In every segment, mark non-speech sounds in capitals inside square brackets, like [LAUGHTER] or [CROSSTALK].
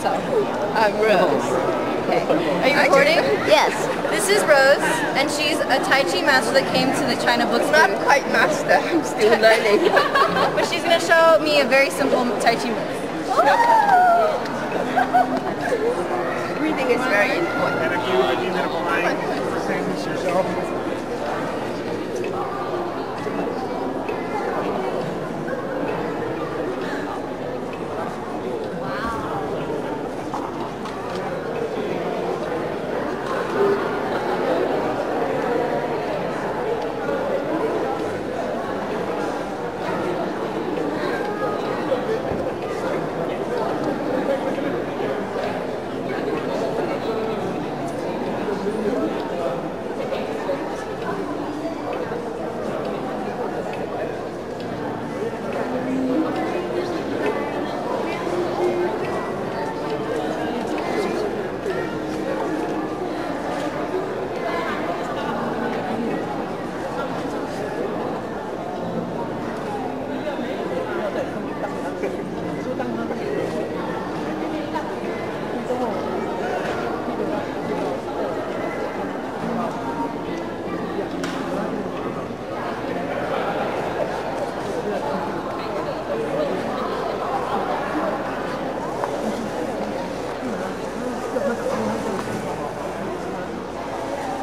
yourself. I'm Rose. Okay. Are you recording? Yes. This is Rose, and she's a Tai Chi master that came to the China Books I'm not booth. quite master. I'm still [LAUGHS] learning. But she's going to show me a very simple Tai Chi move. Breathing is very important. And if you, if you did a blind sentence yourself,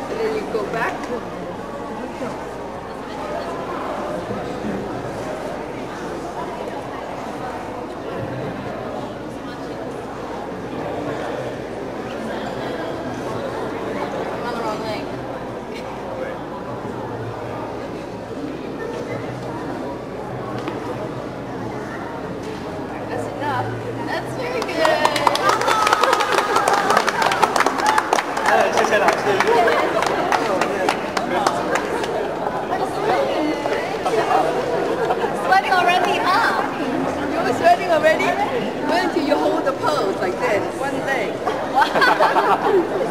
And then you go back. I'm on the wrong leg. That's enough. That's very good. [LAUGHS] sweating already? Wait until you hold the pose like this, one leg. [LAUGHS]